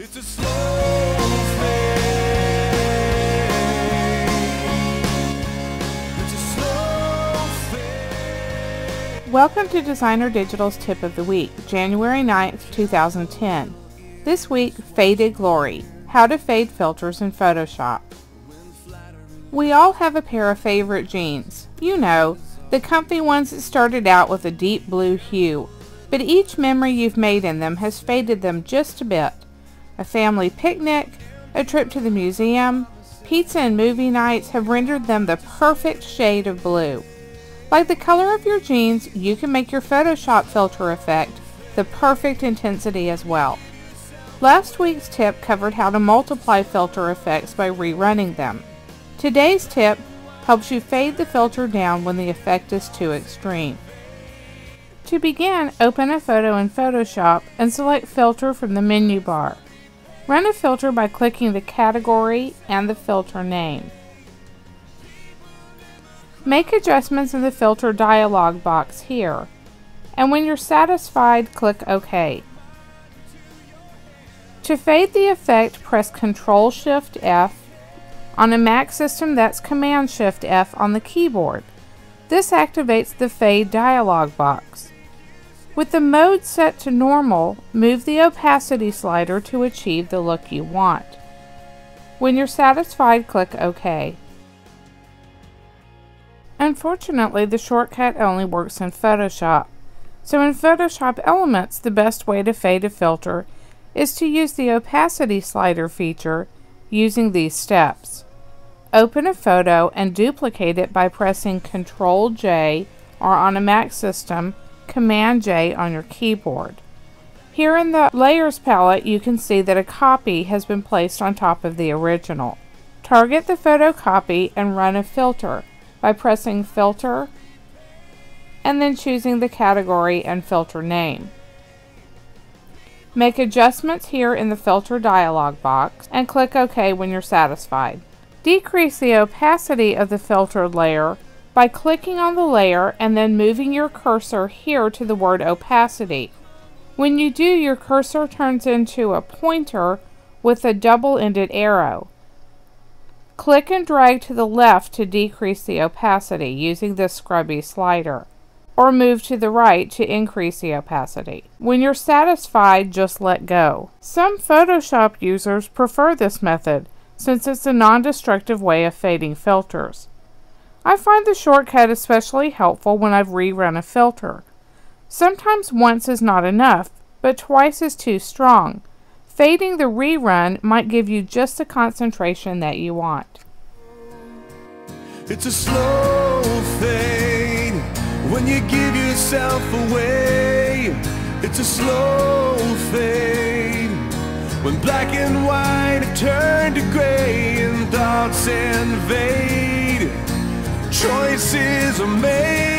It's a slow. It's a slow. Welcome to Designer Digital's Tip of the Week, January 9th, 2010. This week, Faded Glory How to Fade Filters in Photoshop. We all have a pair of favorite jeans. You know, the comfy ones that started out with a deep blue hue, but each memory you've made in them has faded them just a bit. A family picnic, a trip to the museum, pizza and movie nights have rendered them the perfect shade of blue. Like the color of your jeans, you can make your Photoshop filter effect the perfect intensity as well. Last week's tip covered how to multiply filter effects by rerunning them. Today's tip helps you fade the filter down when the effect is too extreme. To begin, open a photo in Photoshop and select Filter from the menu bar. Run a filter by clicking the category and the filter name. Make adjustments in the filter dialog box here, and when you're satisfied, click OK. To fade the effect, press Ctrl Shift F. On a Mac system, that's Command Shift F on the keyboard. This activates the Fade dialog box. With the mode set to normal, move the opacity slider to achieve the look you want. When you're satisfied, click OK. Unfortunately, the shortcut only works in Photoshop. So in Photoshop Elements, the best way to fade a filter is to use the opacity slider feature using these steps. Open a photo and duplicate it by pressing Ctrl J or on a Mac system, Command J on your keyboard. Here in the Layers palette, you can see that a copy has been placed on top of the original. Target the photo copy and run a filter by pressing Filter and then choosing the category and filter name. Make adjustments here in the filter dialog box and click OK when you're satisfied. Decrease the opacity of the filtered layer by clicking on the layer and then moving your cursor here to the word opacity. When you do, your cursor turns into a pointer with a double-ended arrow. Click and drag to the left to decrease the opacity using the scrubby slider or move to the right to increase the opacity. When you're satisfied, just let go. Some Photoshop users prefer this method since it's a non-destructive way of fading filters. I find the shortcut especially helpful when I've rerun a filter. Sometimes once is not enough, but twice is too strong. Fading the rerun might give you just the concentration that you want. It's a slow fade when you give yourself away. It's a slow fade when black and white turn to gray and thoughts invade. Choices are made,